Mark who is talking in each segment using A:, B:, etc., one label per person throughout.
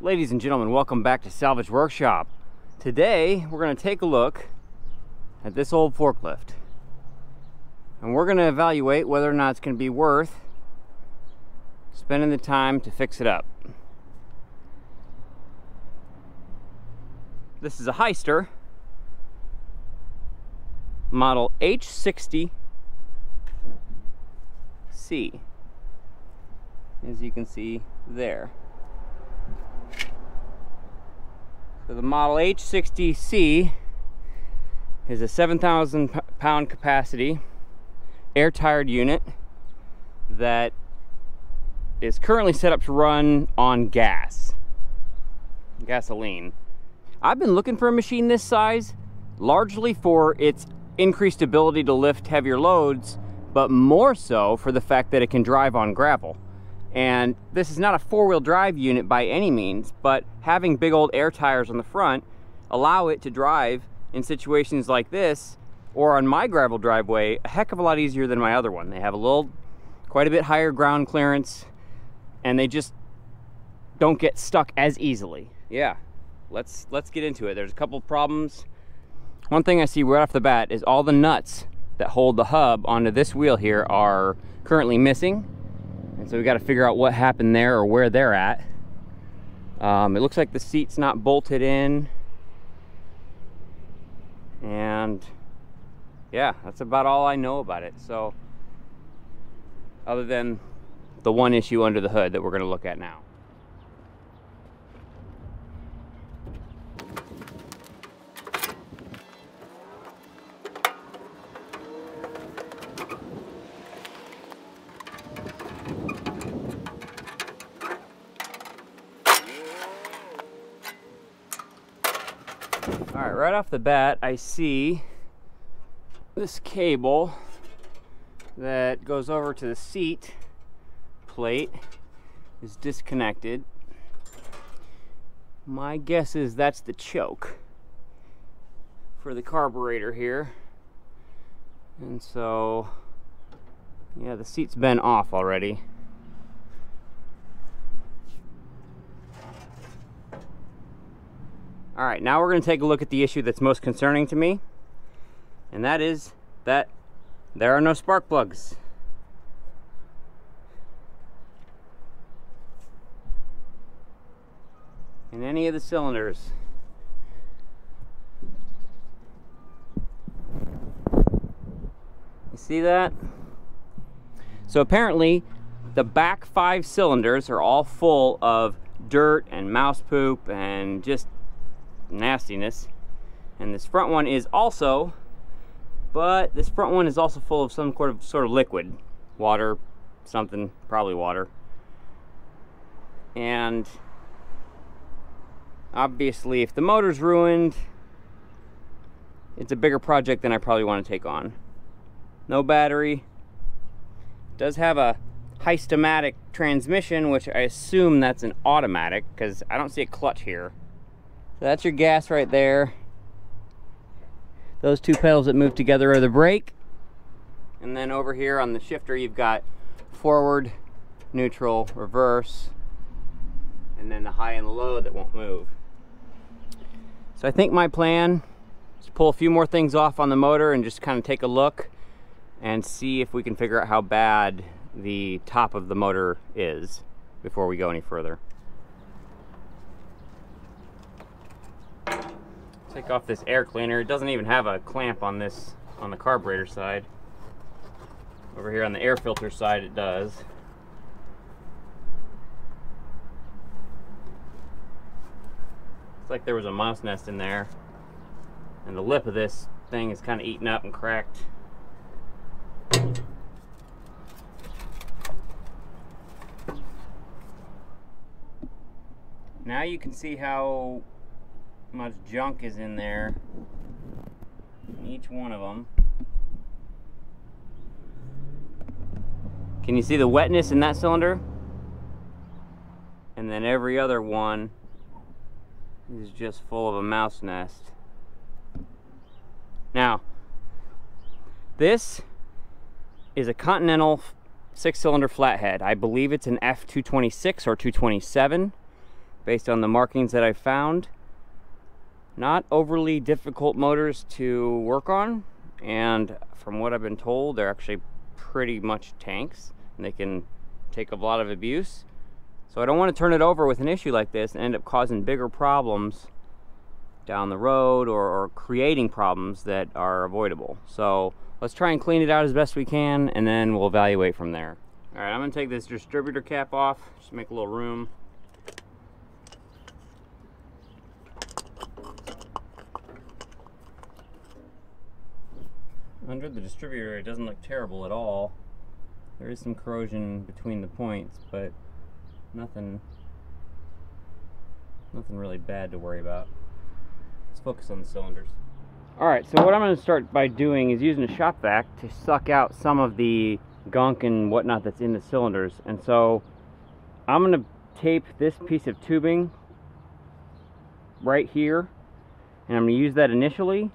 A: Ladies and gentlemen, welcome back to Salvage Workshop. Today, we're gonna take a look at this old forklift. And we're gonna evaluate whether or not it's gonna be worth spending the time to fix it up. This is a Hyster, model H60C. As you can see there. So the Model H60C is a 7,000 pound capacity air tired unit that is currently set up to run on gas, gasoline. I've been looking for a machine this size largely for its increased ability to lift heavier loads, but more so for the fact that it can drive on gravel. And this is not a four-wheel drive unit by any means, but having big old air tires on the front allow it to drive in situations like this or on my gravel driveway a heck of a lot easier than my other one. They have a little, quite a bit higher ground clearance and they just don't get stuck as easily. Yeah, let's, let's get into it. There's a couple problems. One thing I see right off the bat is all the nuts that hold the hub onto this wheel here are currently missing and so we got to figure out what happened there or where they're at. Um, it looks like the seat's not bolted in. And yeah, that's about all I know about it. So other than the one issue under the hood that we're going to look at now. All right, off the bat, I see this cable that goes over to the seat plate is disconnected. My guess is that's the choke for the carburetor here. And so, yeah, the seat's been off already. All right, now we're gonna take a look at the issue that's most concerning to me, and that is that there are no spark plugs. In any of the cylinders. You see that? So apparently, the back five cylinders are all full of dirt and mouse poop and just nastiness. And this front one is also, but this front one is also full of some sort of, sort of liquid. Water, something, probably water. And obviously if the motor's ruined, it's a bigger project than I probably want to take on. No battery. Does have a HystaMatic transmission, which I assume that's an automatic because I don't see a clutch here. So that's your gas right there. Those two pedals that move together are the brake. And then over here on the shifter, you've got forward, neutral, reverse, and then the high and the low that won't move. So I think my plan is to pull a few more things off on the motor and just kind of take a look and see if we can figure out how bad the top of the motor is before we go any further. Take off this air cleaner. It doesn't even have a clamp on this, on the carburetor side. Over here on the air filter side it does. It's like there was a mouse nest in there. And the lip of this thing is kind of eaten up and cracked. Now you can see how much junk is in there in each one of them. Can you see the wetness in that cylinder? And then every other one is just full of a mouse nest. Now, this is a Continental six-cylinder flathead. I believe it's an F226 or 227 based on the markings that I found. Not overly difficult motors to work on, and from what I've been told, they're actually pretty much tanks, and they can take a lot of abuse. So I don't want to turn it over with an issue like this and end up causing bigger problems down the road or, or creating problems that are avoidable. So let's try and clean it out as best we can and then we'll evaluate from there. All right, I'm gonna take this distributor cap off, just make a little room. Under the distributor, it doesn't look terrible at all. There is some corrosion between the points, but nothing, nothing really bad to worry about. Let's focus on the cylinders. Alright, so what I'm going to start by doing is using a shop vac to suck out some of the gunk and whatnot that's in the cylinders. And so I'm going to tape this piece of tubing right here. And I'm going to use that initially.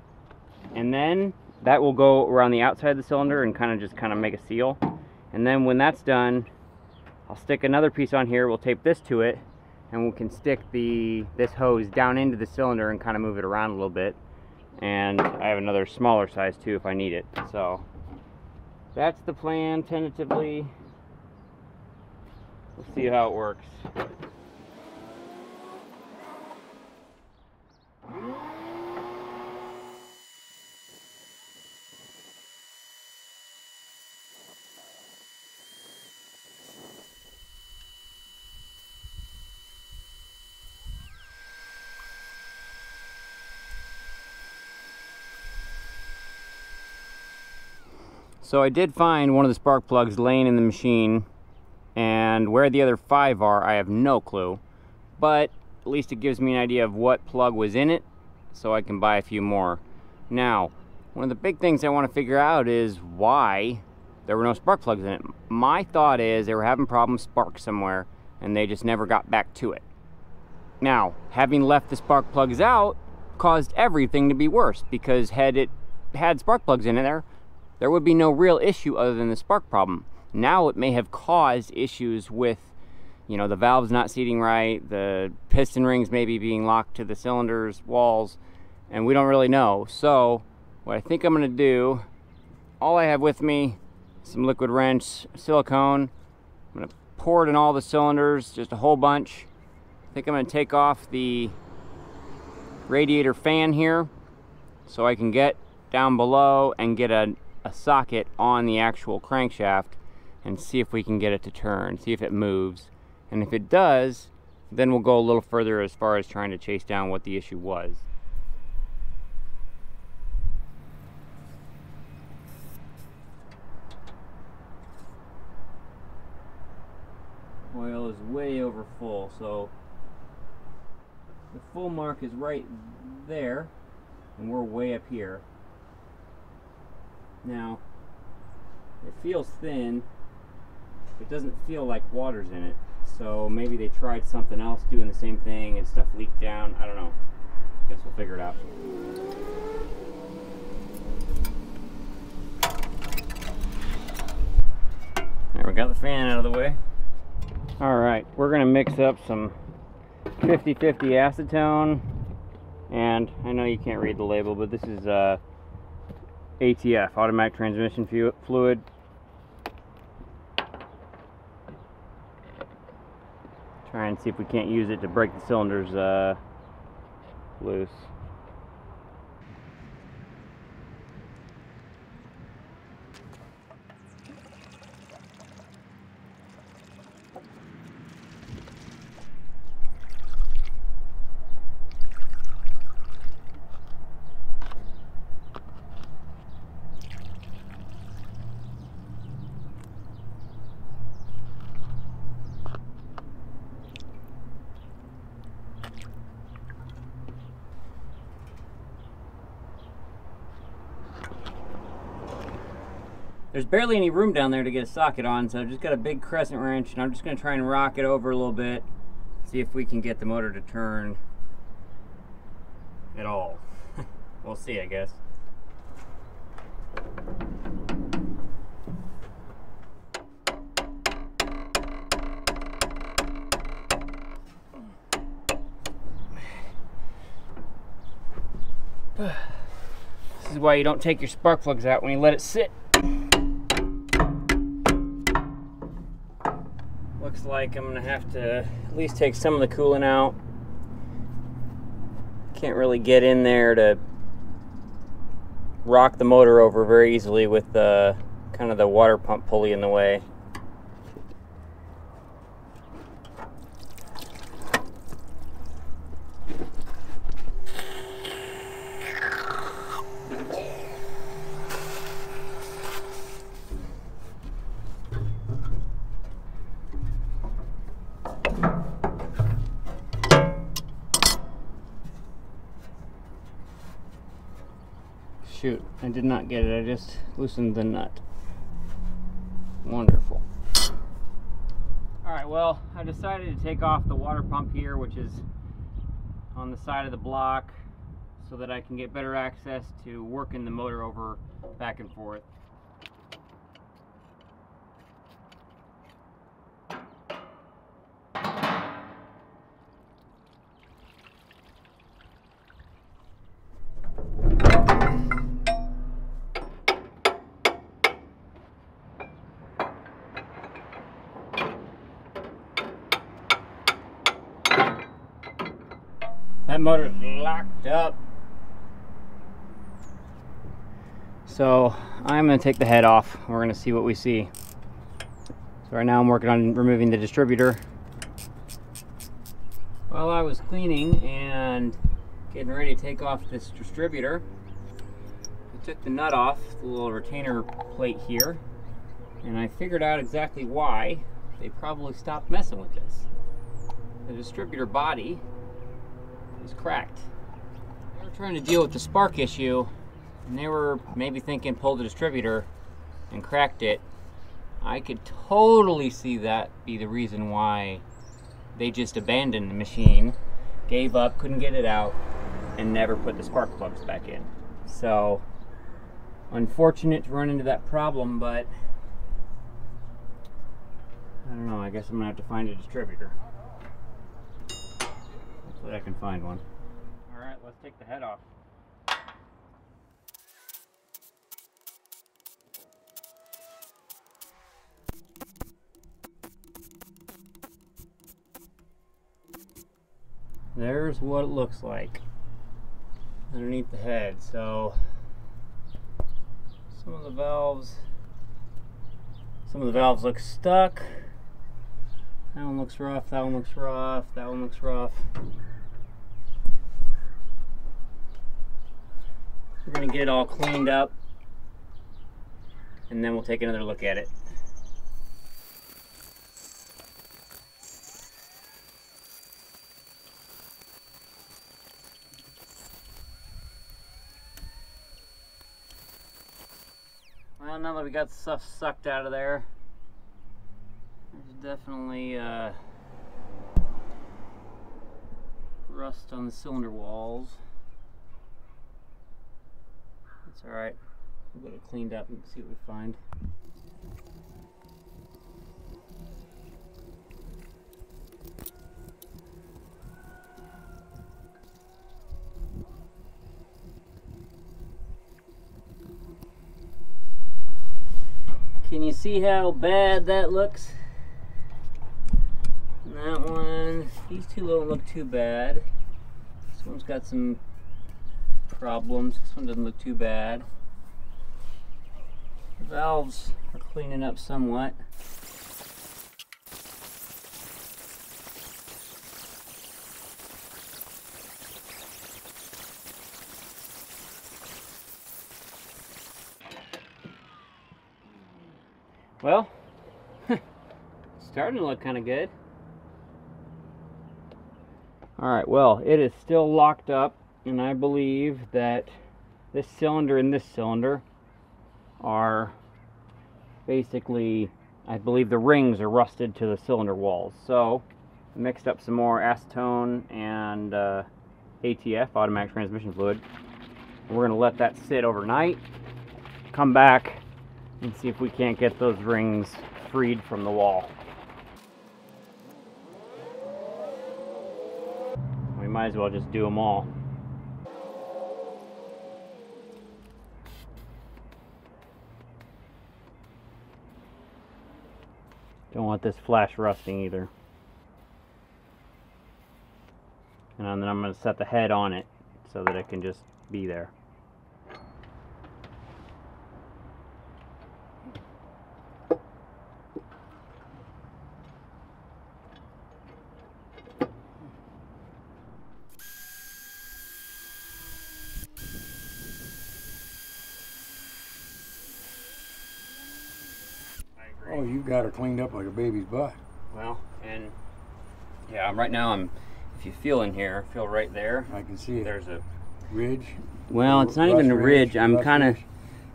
A: And then that will go around the outside of the cylinder and kind of just kind of make a seal. And then when that's done, I'll stick another piece on here. We'll tape this to it and we can stick the this hose down into the cylinder and kind of move it around a little bit and I have another smaller size too if I need it so that's the plan tentatively we'll see how it works So I did find one of the spark plugs laying in the machine and where the other five are, I have no clue. But at least it gives me an idea of what plug was in it so I can buy a few more. Now, one of the big things I want to figure out is why there were no spark plugs in it. My thought is they were having problems spark somewhere and they just never got back to it. Now, having left the spark plugs out caused everything to be worse because had it had spark plugs in there, there would be no real issue other than the spark problem. Now it may have caused issues with, you know, the valves not seating right, the piston rings maybe being locked to the cylinders, walls, and we don't really know. So what I think I'm gonna do, all I have with me, some liquid wrench, silicone. I'm gonna pour it in all the cylinders, just a whole bunch. I think I'm gonna take off the radiator fan here so I can get down below and get a a socket on the actual crankshaft and see if we can get it to turn, see if it moves. And if it does, then we'll go a little further as far as trying to chase down what the issue was. Oil is way over full, so the full mark is right there, and we're way up here. Now, it feels thin. It doesn't feel like water's in it. So maybe they tried something else doing the same thing and stuff leaked down. I don't know. Guess we'll figure it out. There, we got the fan out of the way. All right, we're gonna mix up some 50-50 acetone. And I know you can't read the label, but this is uh, ATF, automatic transmission fluid. Try and see if we can't use it to break the cylinders uh, loose. barely any room down there to get a socket on, so I've just got a big crescent wrench, and I'm just going to try and rock it over a little bit, see if we can get the motor to turn at all. we'll see, I guess. This is why you don't take your spark plugs out when you let it sit. Like I'm gonna have to at least take some of the coolant out. Can't really get in there to rock the motor over very easily with the kind of the water pump pulley in the way. Shoot, I did not get it. I just loosened the nut. Wonderful. Alright, well, I decided to take off the water pump here, which is on the side of the block, so that I can get better access to working the motor over back and forth. Motor's locked up. So I'm gonna take the head off. We're gonna see what we see. So right now I'm working on removing the distributor. While I was cleaning and getting ready to take off this distributor, I took the nut off, the little retainer plate here, and I figured out exactly why they probably stopped messing with this. The distributor body is cracked. They were trying to deal with the spark issue, and they were maybe thinking pull the distributor and cracked it. I could totally see that be the reason why they just abandoned the machine, gave up, couldn't get it out, and never put the spark plugs back in. So, unfortunate to run into that problem, but I don't know, I guess I'm gonna have to find a distributor. Hopefully I can find one. Alright, let's take the head off. There's what it looks like underneath the head. So some of the valves some of the valves look stuck. That one looks rough, that one looks rough, that one looks rough. We're gonna get it all cleaned up and then we'll take another look at it. Well, now that we got stuff sucked out of there, there's definitely uh, rust on the cylinder walls. Alright. We'll get it cleaned up and see what we find. Can you see how bad that looks? And that one, these two don't look too bad. This one's got some problems. This one doesn't look too bad. The valves are cleaning up somewhat. Well, starting to look kind of good. Alright, well, it is still locked up, and I believe that this cylinder and this cylinder are basically, I believe the rings are rusted to the cylinder walls. So, I mixed up some more acetone and uh, ATF, automatic transmission fluid. We're going to let that sit overnight, come back, and see if we can't get those rings freed from the wall. We might as well just do them all. Don't want this flash rusting either. And then I'm going to set the head on it so that it can just be there.
B: Oh, you got her cleaned up like a baby's butt.
A: Well, and yeah, I'm right now I'm. If you feel in here, feel right there.
B: I can see it.
A: There's a
B: ridge.
A: well, it's not even a
B: Rust
A: ridge. I'm kind of.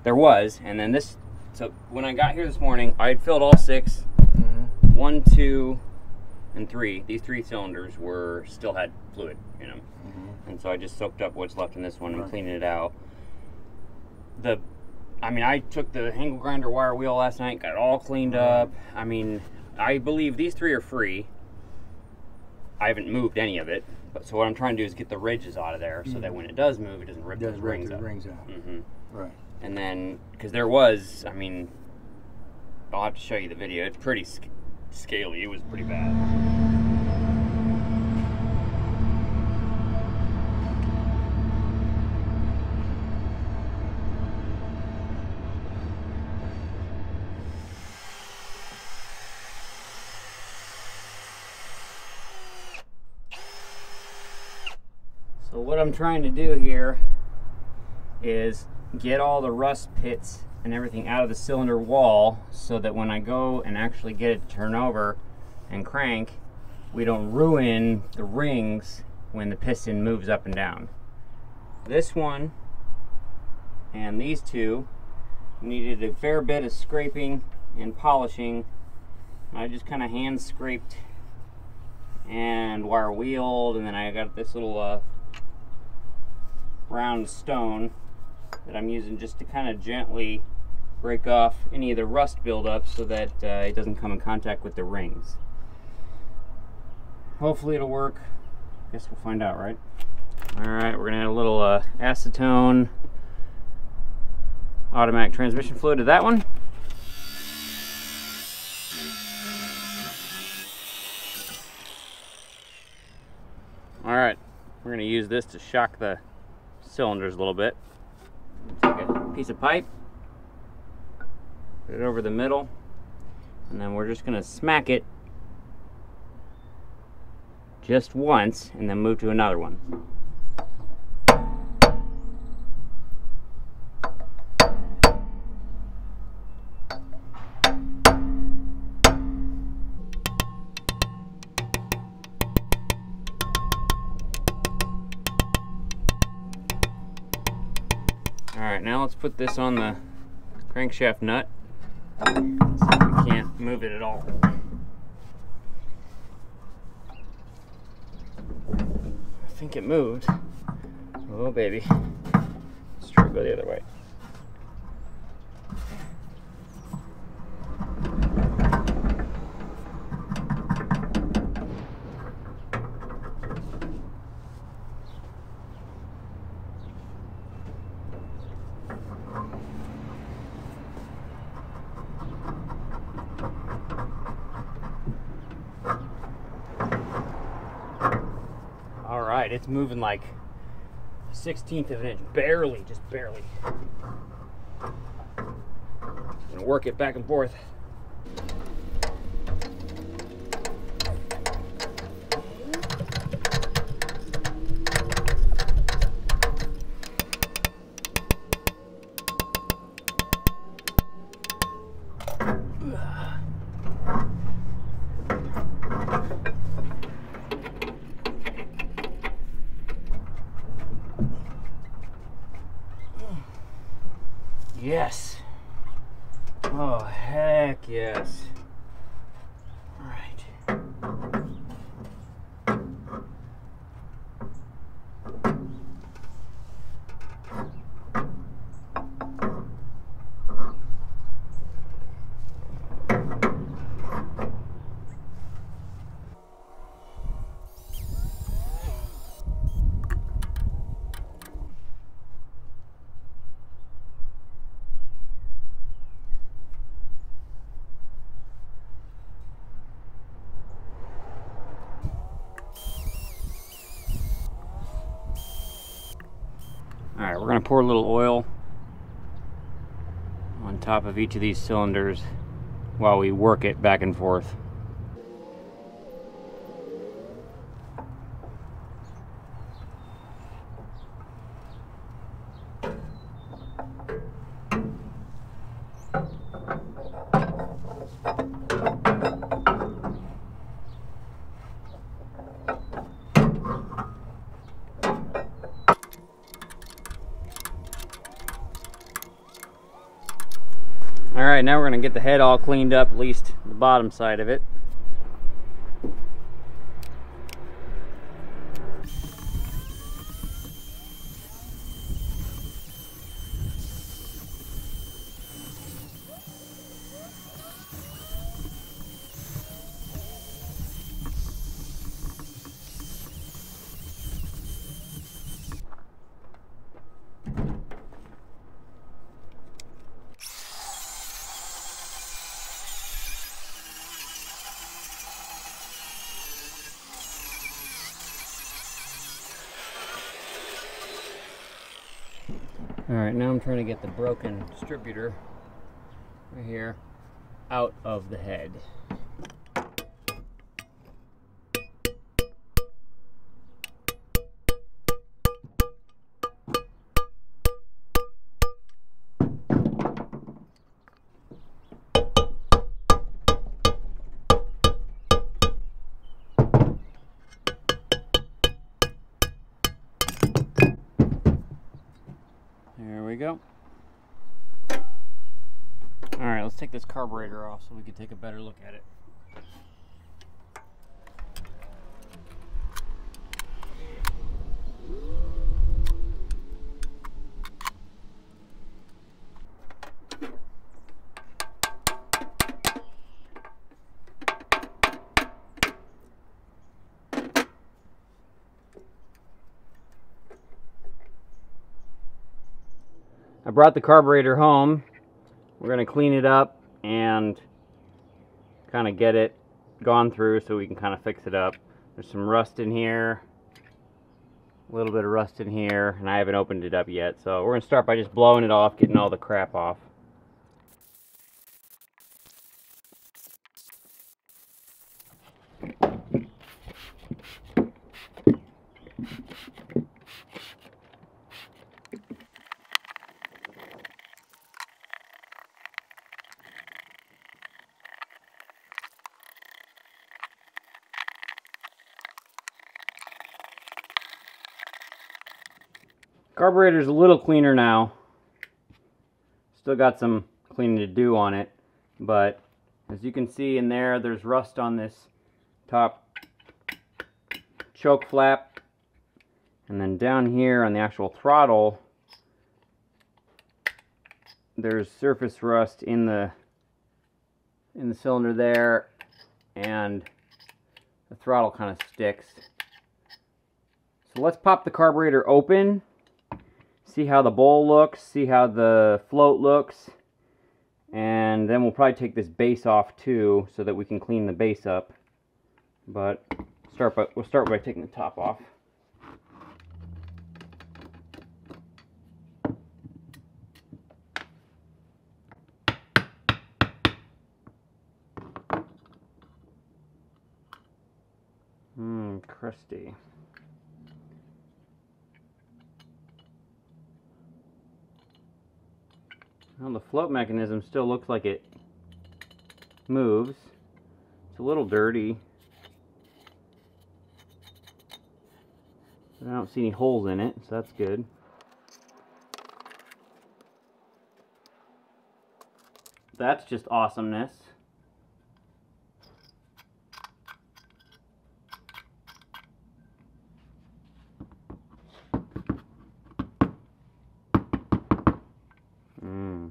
A: There was, and then this. So when I got here this morning, I had filled all 6
B: Mhm.
A: one, two, and three. These three cylinders were still had fluid in them,
B: Mhm.
A: and so I just soaked up what's left in this one and
B: Right.
A: cleaned it out. The, I mean, I took the angle grinder wire wheel last night, got it all cleaned up. I mean, I believe these three are free. I haven't moved any of it, but so what I'm trying to do is get the ridges out of there so that
B: Mhm.
A: when it does move, it doesn't rip
B: Does
A: those
B: rip
A: rings
B: the rings out.
A: hmm
B: Right.
A: And then, because there was, I mean, I'll have to show you the video. It's pretty sc- scaly. It was pretty bad. I'm trying to do here is get all the rust pits and everything out of the cylinder wall so that when I go and actually get it to turn over and crank, we don't ruin the rings when the piston moves up and down. This one and these two needed a fair bit of scraping and polishing. I just kind of hand scraped and wire wheeled and then I got this little uh, round stone that I'm using just to kind of gently break off any of the rust buildup so that uh, it doesn't come in contact with the rings. Hopefully it'll work. I Guess we'll find out, right? All right, we're gonna add a little uh, acetone automatic transmission fluid to that one. All right, we're gonna use this to shock the cylinders a little bit. Take a piece of pipe, put it over the middle, and then we're just gonna smack it just once and then move to another one. Now let's put this on the crankshaft nut. If we can't move it at all. I think it moved. Oh, baby. Let's try to go the other way. All right, it's moving like 16th of an inch, barely, just barely. Gonna work it back and forth. We're gonna pour a little oil on top of each of these cylinders while we work it back and forth. The head all cleaned up, at least the bottom side of it. All right, now I'm trying to get the broken distributor right here out of the head. This carburetor off so we can take a better look at it. I brought the carburetor home. We're going to clean it up and kind of get it gone through so we can kind of fix it up. There's some rust in here, a little bit of rust in here, and I haven't opened it up yet. So we're going to start by just blowing it off, getting all the crap off. Carburetor's a little cleaner now. Still got some cleaning to do on it, but as you can see in there, there's rust on this top choke flap. And then down here on the actual throttle, there's surface rust in the in the cylinder there and the throttle kind of sticks. So let's pop the carburetor open see how the bowl looks, see how the float looks, and then we'll probably take this base off too so that we can clean the base up. But start by, we'll start by taking the top off. Mmm, crusty. Well, the float mechanism still looks like it moves. It's a little dirty. I don't see any holes in it, so that's good. That's just awesomeness. Mm.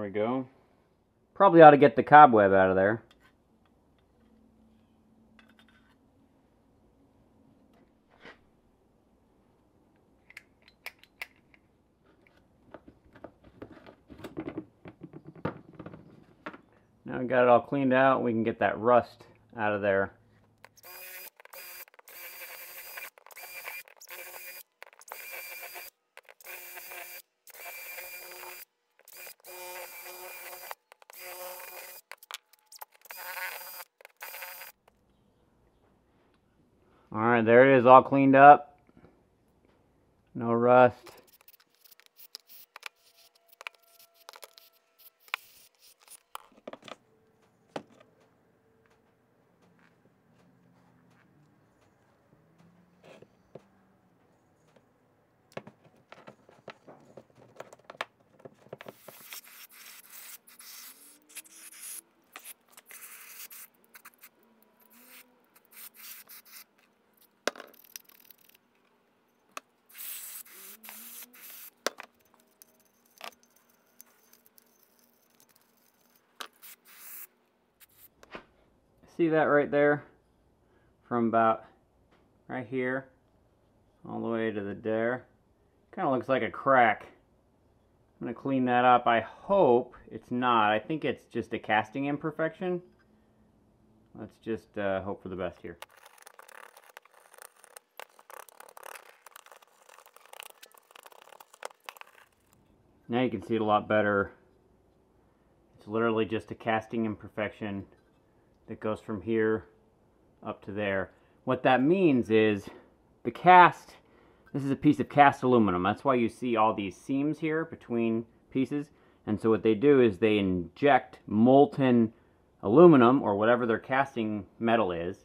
A: There we go. Probably ought to get the cobweb out of there. Now we got it all cleaned out, we can get that rust out of there. Alright, there it is all cleaned up. No rust. See that right there? From about right here all the way to the there. Kind of looks like a crack. I'm going to clean that up. I hope it's not. I think it's just a casting imperfection. Let's just uh, hope for the best here. Now you can see it a lot better. It's literally just a casting imperfection that goes from here up to there. What that means is the cast, this is a piece of cast aluminum. That's why you see all these seams here between pieces. And so what they do is they inject molten aluminum or whatever their casting metal is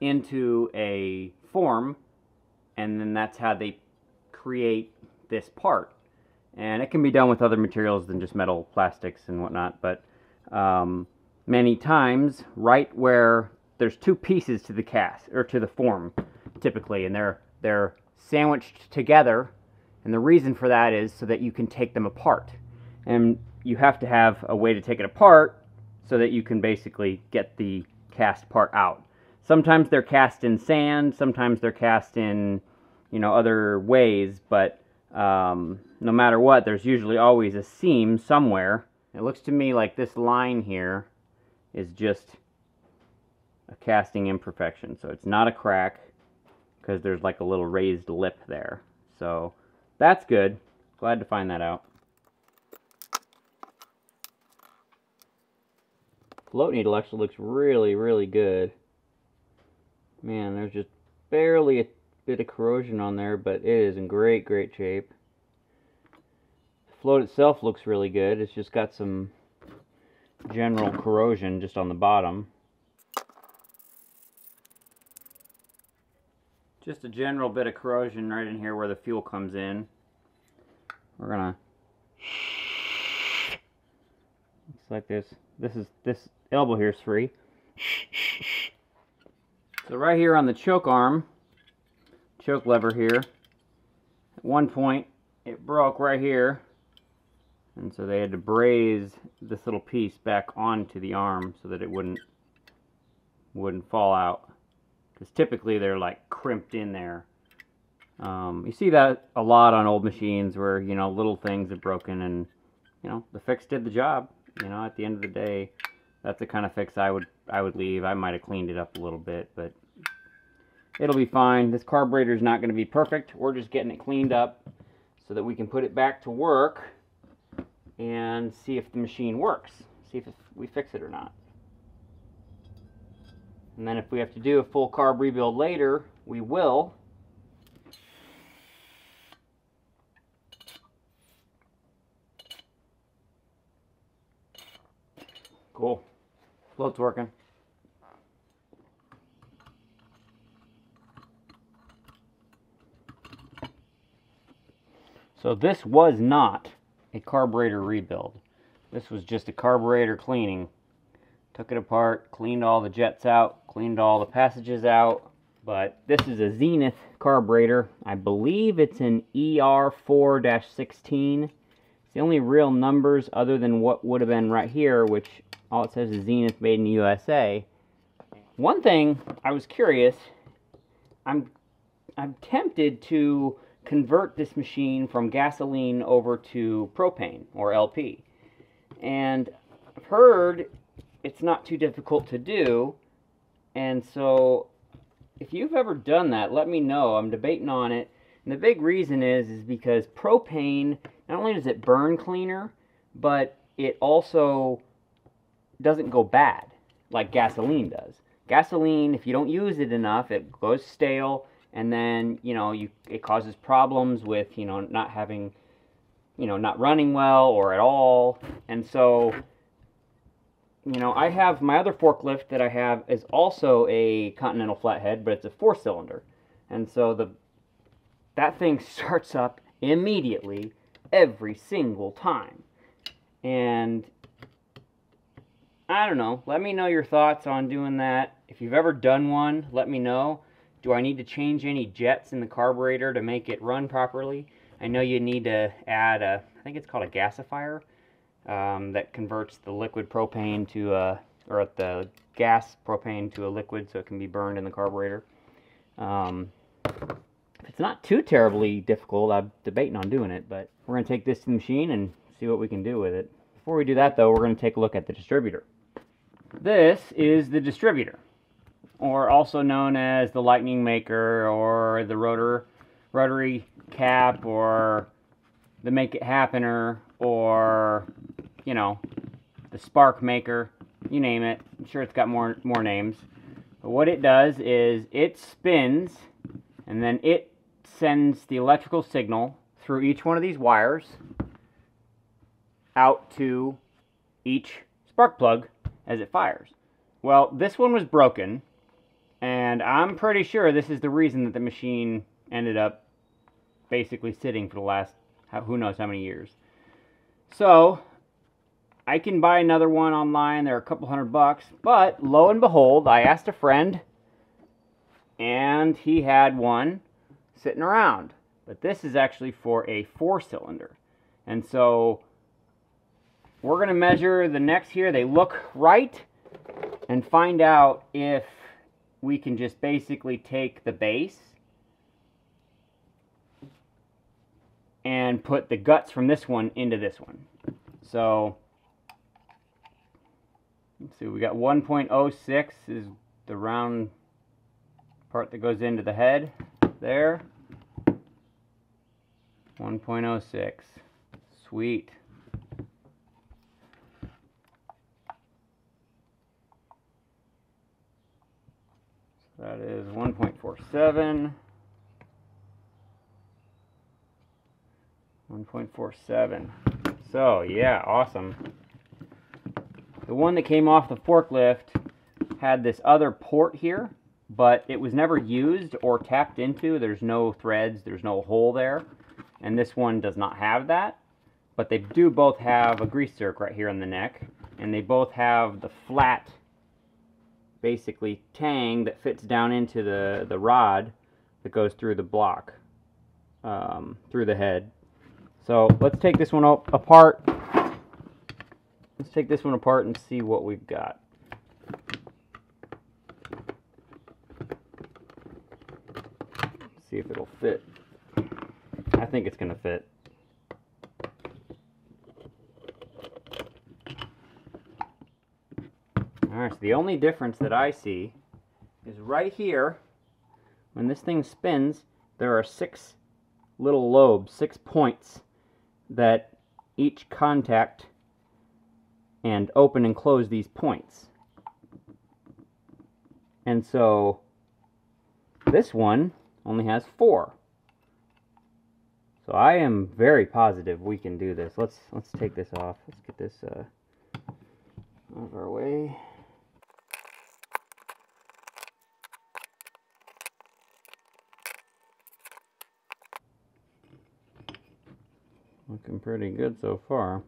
A: into a form and then that's how they create this part. And it can be done with other materials than just metal, plastics, and whatnot. But um, many times, right where there's two pieces to the cast or to the form, typically, and they're they're sandwiched together. And the reason for that is so that you can take them apart. And you have to have a way to take it apart so that you can basically get the cast part out. Sometimes they're cast in sand, sometimes they're cast in, you know, other ways, but um, no matter what, there's usually always a seam somewhere. It looks to me like this line here is just a casting imperfection. So it's not a crack because there's like a little raised lip there. So that's good. Glad to find that out. Float needle actually looks really, really good. Man, there's just barely a bit of corrosion on there, but it is in great, great shape. The float itself looks really good. It's just got some general corrosion just on the bottom. Just a general bit of corrosion right in here where the fuel comes in. We're gonna looks like this. This is this elbow here is free. So right here on the choke arm, choke lever here, at one point it broke right here and so they had to braze this little piece back onto the arm so that it wouldn't wouldn't fall out. Because typically they're like crimped in there. Um, you see that a lot on old machines where you know little things are broken and you know the fix did the job. You know at the end of the day that's the kind of fix I would I would leave. I might have cleaned it up a little bit but it'll be fine. This carburetor is not going to be perfect. We're just getting it cleaned up so that we can put it back to work and see if the machine works. See if we fix it or not. And then if we have to do a full carb rebuild later, we will. Cool. Float's working. So this was not a carburetor rebuild. This was just a carburetor cleaning. Took it apart, cleaned all the jets out, cleaned all the passages out. But this is a Zenith carburetor. I believe it's an ER4-16. It's the only real numbers other than what would have been right here, which all it says is Zenith made in the USA. One thing I was curious, I'm I'm tempted to convert this machine from gasoline over to propane or LP. And I've heard it's not too difficult to do. And so if you've ever done that, let me know. I'm debating on it. And the big reason is is because propane not only does it burn cleaner, but it also doesn't go bad like gasoline does. Gasoline, if you don't use it enough, it goes stale and then, you know, you it causes problems with, you know, not having you know, not running well or at all. And so you know, I have my other forklift that I have is also a Continental flathead, but it's a four cylinder. And so the that thing starts up immediately every single time. And I don't know. Let me know your thoughts on doing that. If you've ever done one, let me know. Do I need to change any jets in the carburetor to make it run properly? I know you need to add a, I think it's called a gasifier, um, that converts the liquid propane to a, or the gas propane to a liquid so it can be burned in the carburetor. Um, it's not too terribly difficult. I'm debating on doing it, but we're going to take this to the machine and see what we can do with it. Before we do that, though, we're going to take a look at the distributor. This is the distributor, or also known as the lightning maker or the rotor rotary cap or the make it happener or you know the spark maker you name it i'm sure it's got more more names but what it does is it spins and then it sends the electrical signal through each one of these wires out to each spark plug as it fires. Well, this one was broken, and I'm pretty sure this is the reason that the machine ended up basically sitting for the last who knows how many years. So, I can buy another one online. They're a couple hundred bucks. But lo and behold, I asked a friend, and he had one sitting around. But this is actually for a four cylinder. And so we're going to measure the necks here. They look right and find out if we can just basically take the base and put the guts from this one into this one. So let's see, we got 1.06 is the round part that goes into the head there. 1.06. Sweet. That is 1.47. 1.47. So, yeah, awesome. The one that came off the forklift had this other port here, but it was never used or tapped into. There's no threads, there's no hole there. And this one does not have that. But they do both have a grease zerk right here on the neck. And they both have the flat, basically, tang that fits down into the, the rod that goes through the block, um, through the head. So let's take this one apart. Let's take this one apart and see what we've got. see if it'll fit. I think it's going to fit. Alright, so the only difference that I see is right here, when this thing spins, there are six little lobes, six points that each contact and open and close these points. And so this one only has four. So I am very positive we can do this. Let's let's take this off. Let's get this uh, out of our way. Looking pretty good so far.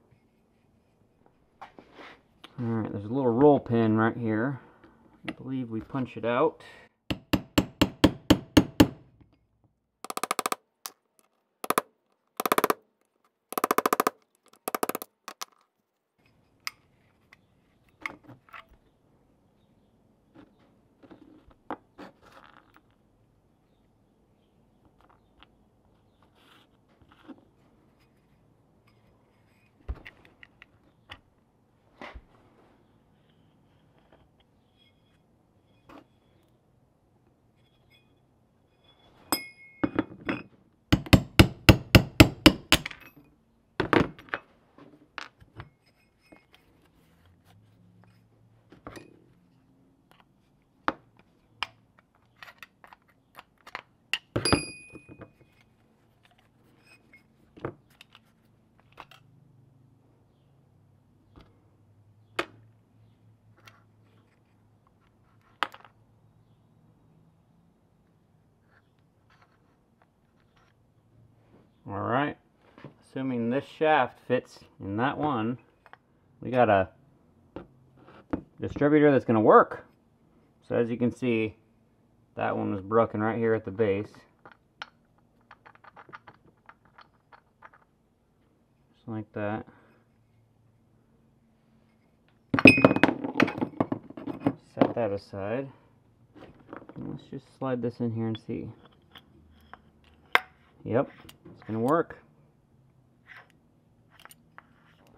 A: Alright, there's a little roll pin right here. I believe we punch it out. All right. Assuming this shaft fits in that one, we got a distributor that's going to work. So as you can see, that one was broken right here at the base. Just like that. Set that aside. Let's just slide this in here and see. Yep, it's gonna work.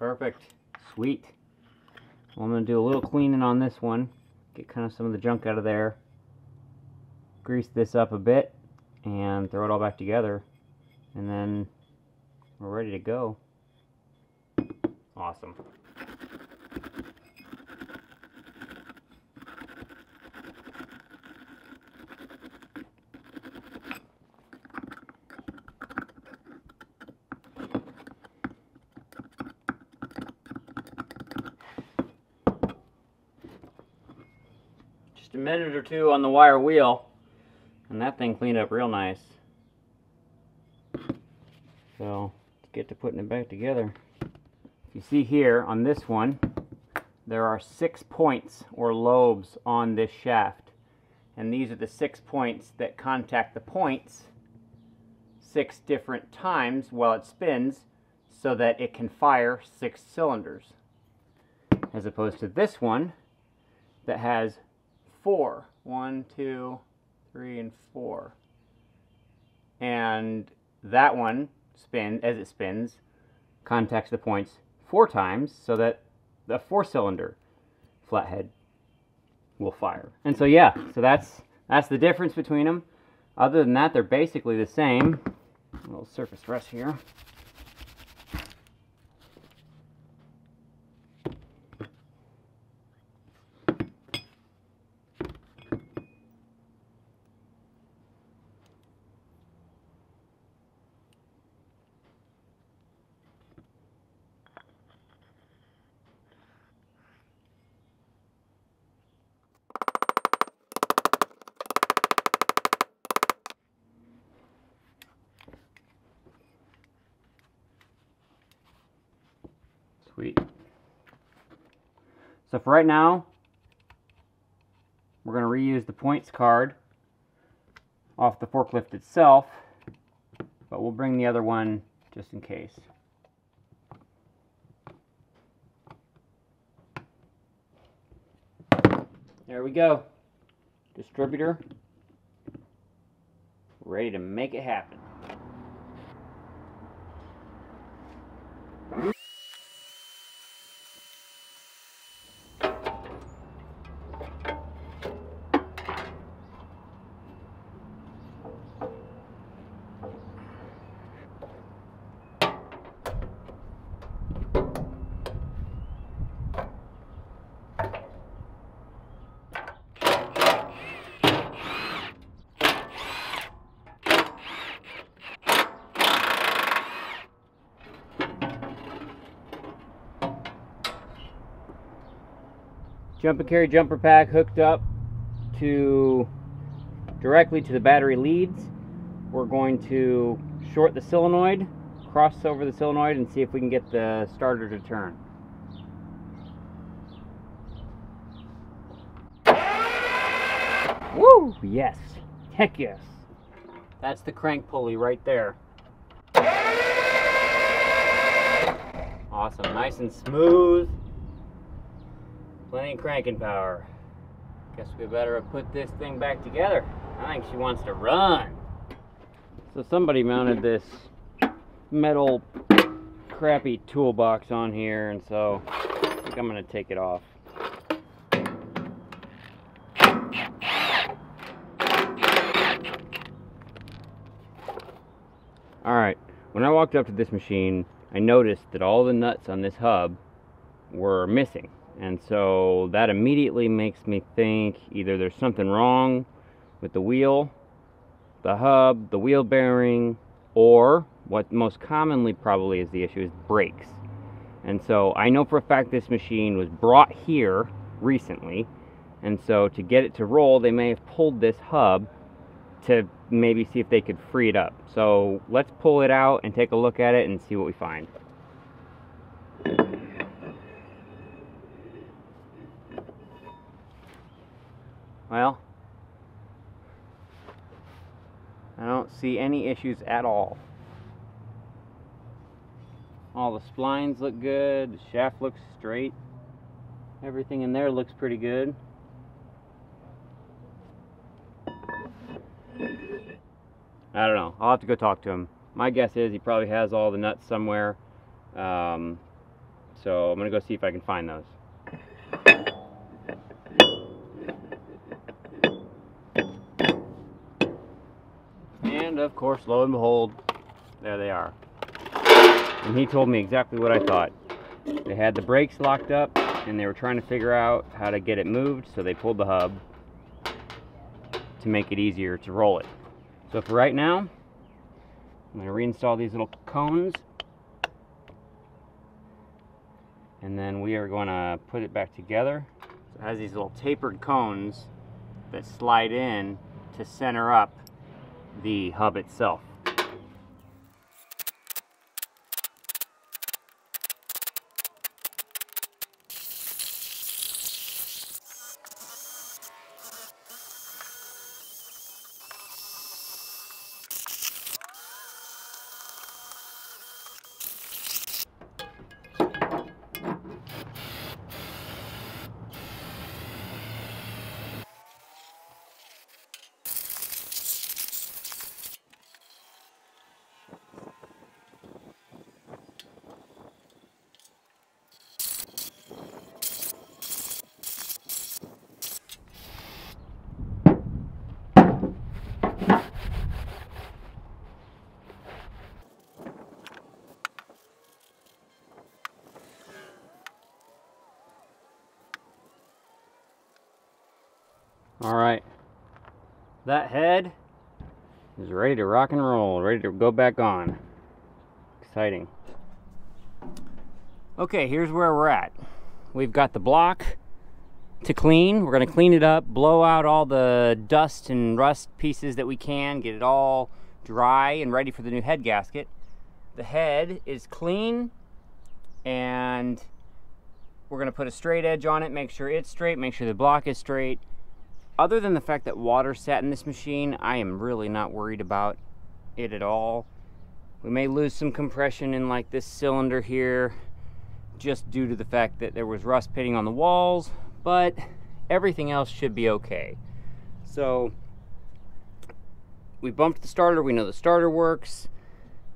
A: Perfect. Sweet. Well, I'm gonna do a little cleaning on this one. Get kind of some of the junk out of there. Grease this up a bit and throw it all back together. And then we're ready to go. Awesome. Minute or two on the wire wheel and that thing cleaned up real nice. So let's get to putting it back together. You see here on this one, there are six points or lobes on this shaft. And these are the six points that contact the points six different times while it spins so that it can fire six cylinders. As opposed to this one that has four. One, two, three, and four. And that one spin as it spins contacts the points four times so that the four cylinder flathead will fire. And so yeah, so that's that's the difference between them. Other than that, they're basically the same. A little surface rust here. Sweet. So for right now, we're going to reuse the points card off the forklift itself, but we'll bring the other one just in case. There we go. Distributor. Ready to make it happen. Jump and carry jumper pack hooked up to directly to the battery leads. We're going to short the solenoid, cross over the solenoid, and see if we can get the starter to turn. Woo! Yes. Heck yes. That's the crank pulley right there. Awesome. Nice and smooth. Plenty of cranking power. Guess we better put this thing back together. I think she wants to run. So somebody mounted this metal crappy toolbox on here and so I think I'm gonna take it off. Alright, when I walked up to this machine, I noticed that all the nuts on this hub were missing. And so that immediately makes me think either there's something wrong with the wheel, the hub, the wheel bearing, or what most commonly probably is the issue is brakes. And so I know for a fact this machine was brought here recently. And so to get it to roll, they may have pulled this hub to maybe see if they could free it up. So let's pull it out and take a look at it and see what we find. Well, I don't see any issues at all. All the splines look good, the shaft looks straight. Everything in there looks pretty good. I don't know. I'll have to go talk to him. My guess is he probably has all the nuts somewhere. Um, so I'm going to go see if I can find those. Of course, lo and behold, there they are. And he told me exactly what I thought. They had the brakes locked up and they were trying to figure out how to get it moved, so they pulled the hub to make it easier to roll it. So for right now, I'm going to reinstall these little cones and then we are going to put it back together. So it has these little tapered cones that slide in to center up the hub itself. All right, that head is ready to rock and roll, ready to go back on. Exciting. Okay, here's where we're at. We've got the block to clean. We're gonna clean it up, blow out all the dust and rust pieces that we can, get it all dry and ready for the new head gasket. The head is clean and we're gonna put a straight edge on it, make sure it's straight, make sure the block is straight, other than the fact that water sat in this machine, I am really not worried about it at all. We may lose some compression in like this cylinder here just due to the fact that there was rust pitting on the walls, but everything else should be okay. So we bumped the starter, we know the starter works,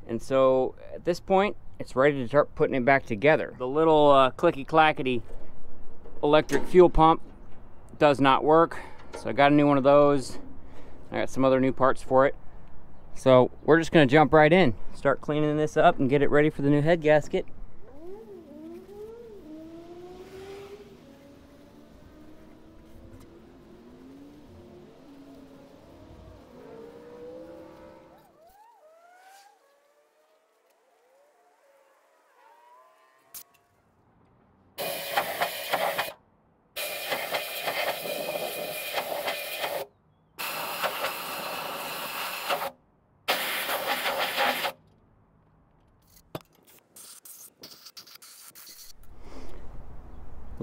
A: and so at this point, it's ready to start putting it back together. The little uh, clicky clackety electric fuel pump does not work. So I got a new one of those. I got some other new parts for it. So we're just gonna jump right in, start cleaning this up and get it ready for the new head gasket.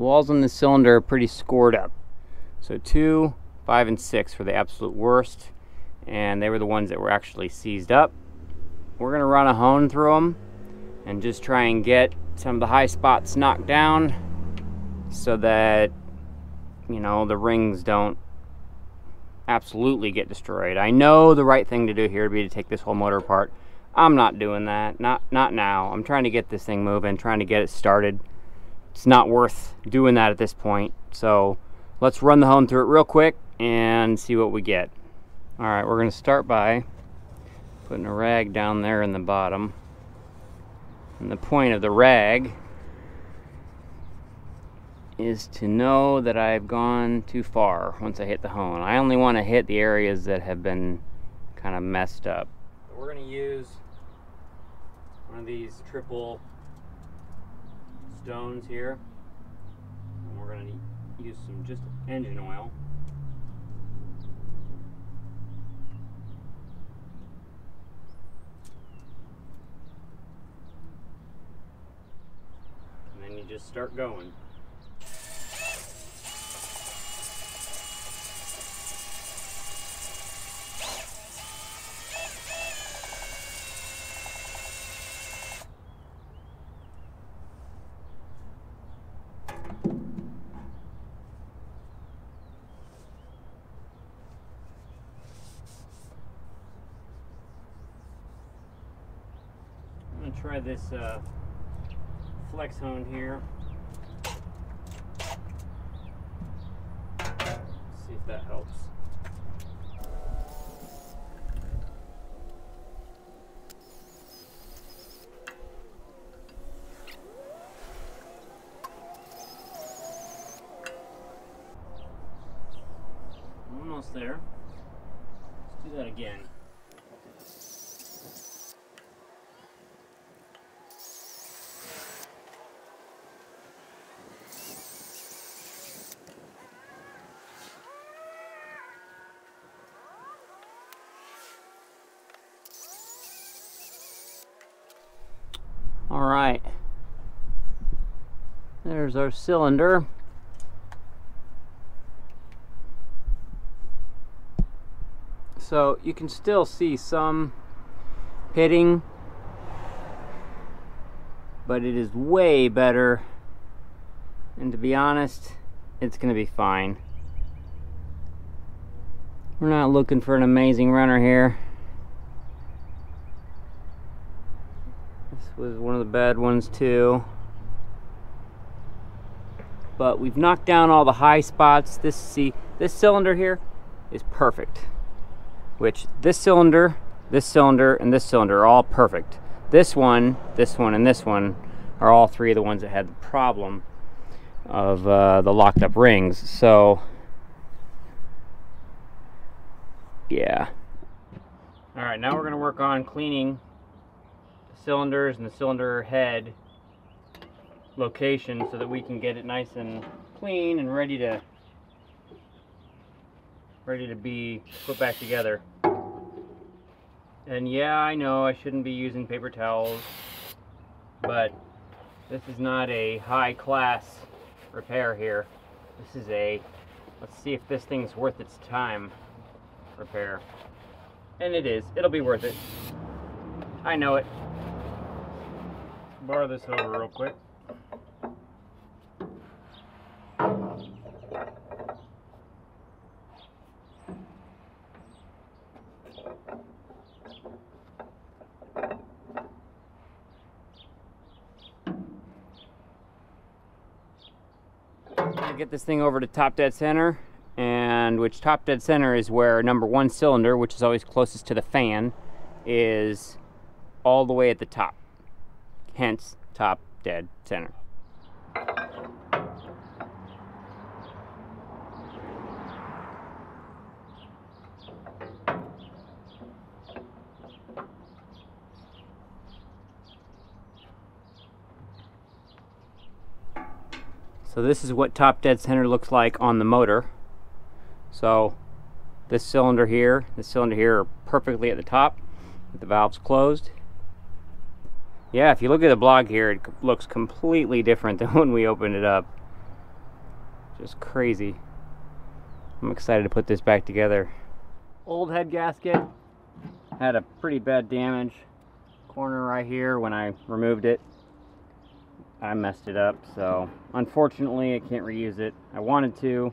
A: The walls on this cylinder are pretty scored up. So two, five, and six were the absolute worst, and they were the ones that were actually seized up. We're gonna run a hone through them and just try and get some of the high spots knocked down so that, you know, the rings don't absolutely get destroyed. I know the right thing to do here would be to take this whole motor apart. I'm not doing that, not, not now. I'm trying to get this thing moving, trying to get it started it's not worth doing that at this point. So let's run the hone through it real quick and see what we get. All right, we're gonna start by putting a rag down there in the bottom. And the point of the rag is to know that I've gone too far once I hit the hone. I only want to hit the areas that have been kind of messed up. We're going to use one of these triple stones here. And we're going to use some just engine oil. And then you just start going. Try this uh, flex hone here. See if that helps. Almost there. Let's do that again. All right. There's our cylinder. So you can still see some pitting, but it is way better. And to be honest, it's going to be fine. We're not looking for an amazing runner here. This was one of the bad ones too. But we've knocked down all the high spots. This see this cylinder here is perfect. Which this cylinder, this cylinder, and this cylinder are all perfect. This one, this one, and this one are all three of the ones that had the problem of uh, the locked up rings. So yeah. All right, now we're gonna work on cleaning the cylinders and the cylinder head location so that we can get it nice and clean and ready to ready to be put back together. And yeah, I know I shouldn't be using paper towels, but this is not a high class repair here. This is a, let's see if this thing's worth its time repair. And it is, it'll be worth it. I know it. Borrow this over real quick. This thing over to top dead center and which top dead center is where number one cylinder which is always closest to the fan is all the way at the top. Hence top dead center So this is what top dead center looks like on the motor. So this cylinder here, this cylinder here are perfectly at the top with the valves closed. Yeah, if you look at the blog here, it looks completely different than when we opened it up. Just crazy. I'm excited to put this back together. Old head gasket had a pretty bad damage. Corner right here when I removed it. I messed it up, so unfortunately I can't reuse it. I wanted to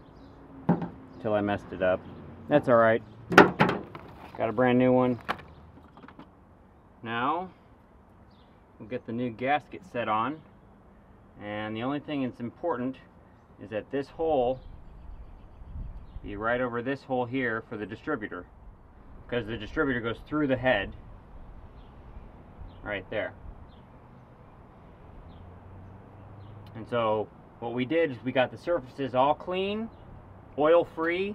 A: until I messed it up. That's alright. Got a brand new one. Now, we'll get the new gasket set on. And the only thing that's important is that this hole be right over this hole here for the distributor. Because the distributor goes through the head right there. And so what we did is we got the surfaces all clean, oil free,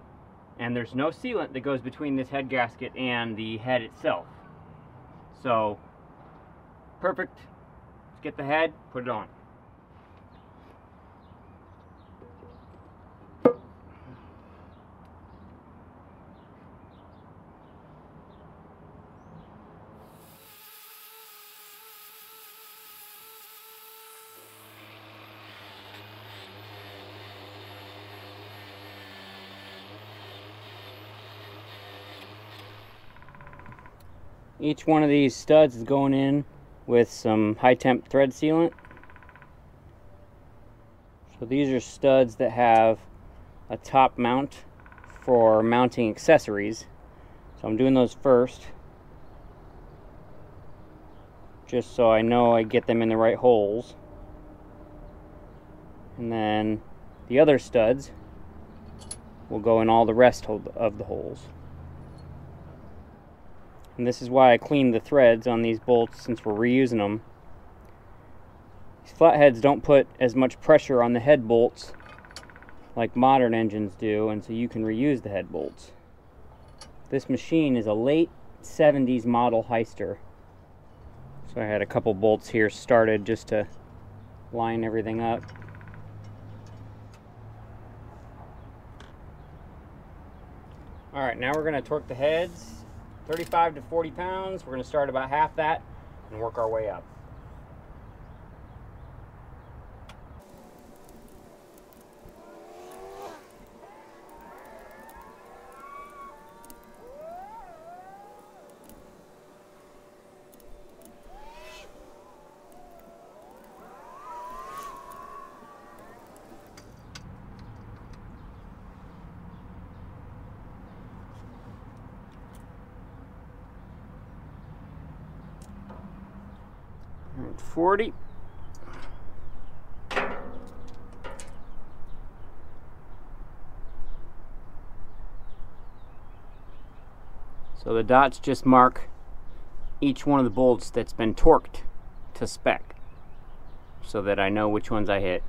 A: and there's no sealant that goes between this head gasket and the head itself. So perfect. Let's get the head, put it on. Each one of these studs is going in with some high temp thread sealant. So these are studs that have a top mount for mounting accessories. So I'm doing those first. Just so I know I get them in the right holes. And then the other studs will go in all the rest of the holes. And this is why I cleaned the threads on these bolts since we're reusing them. These flatheads don't put as much pressure on the head bolts like modern engines do, and so you can reuse the head bolts. This machine is a late 70s model Hyster. So I had a couple bolts here started just to line everything up. All right, now we're gonna torque the heads 35 to 40 pounds. We're gonna start about half that and work our way up. And 40. So the dots just mark each one of the bolts that's been torqued to spec so that I know which ones I hit.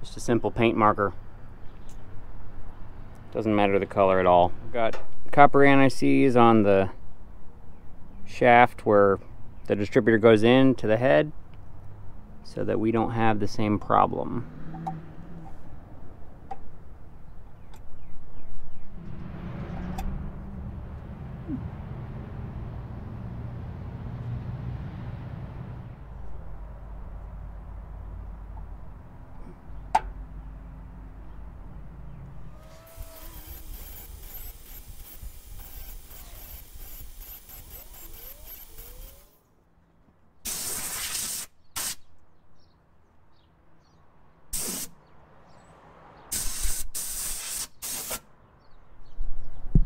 A: Just a simple paint marker. Doesn't matter the color at all. I've got copper anti-seize on the shaft where the distributor goes in to the head so that we don't have the same problem.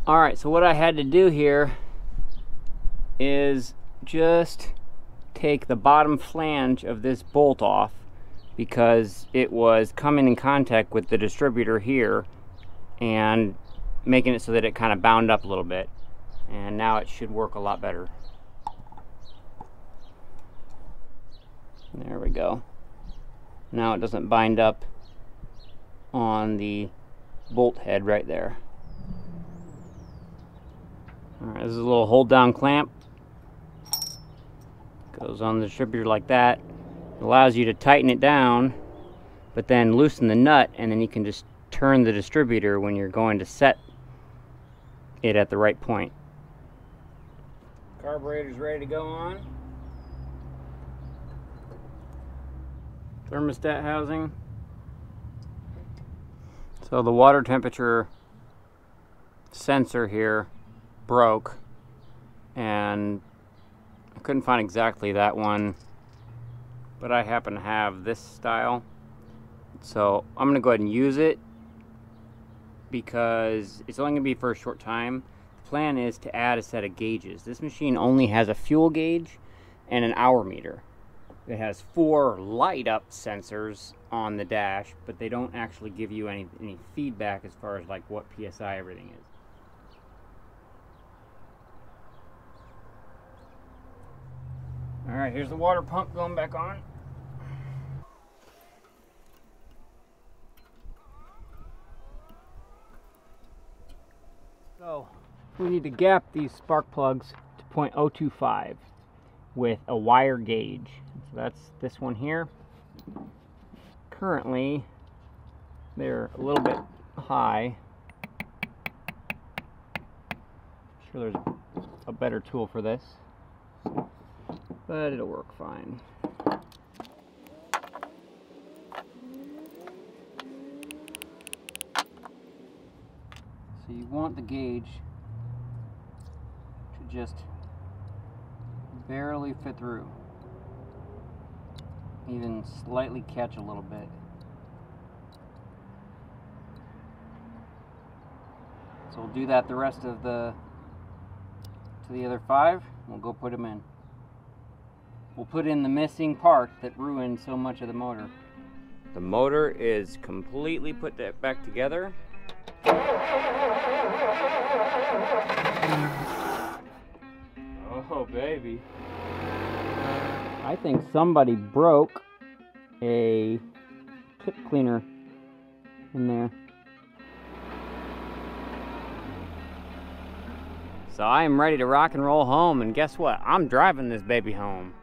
A: All right, so what I had to do here is just take the bottom flange of this bolt off because it was coming in contact with the distributor here and making it so that it kind of bound up a little bit. And now it should work a lot better. There we go. Now it doesn't bind up on the bolt head right there. All right, this is a little hold down clamp. Goes on the distributor like that. It allows you to tighten it down, but then loosen the nut, and then you can just turn the distributor when you're going to set it at the right point. Carburetor's ready to go on. Thermostat housing. So the water temperature sensor here broke and I couldn't find exactly that one but I happen to have this style. So I'm gonna go ahead and use it because it's only gonna be for a short time. The plan is to add a set of gauges. This machine only has a fuel gauge and an hour meter. It has four light up sensors on the dash but they don't actually give you any any feedback as far as like what psi everything is All right, here's the water pump going back on. So we need to gap these spark plugs to 0.025 with a wire gauge. So that's this one here. Currently, they're a little bit high. I'm sure there's a better tool for this but it'll work fine. So you want the gauge to just barely fit through. Even slightly catch a little bit. So we'll do that the rest of the to the other five. We'll go put them in. We'll put in the missing part that ruined so much of the motor. The motor is completely put back together. Oh, baby. I think somebody broke a tip cleaner in there. So I am ready to rock and roll home, and guess what? I'm driving this baby home.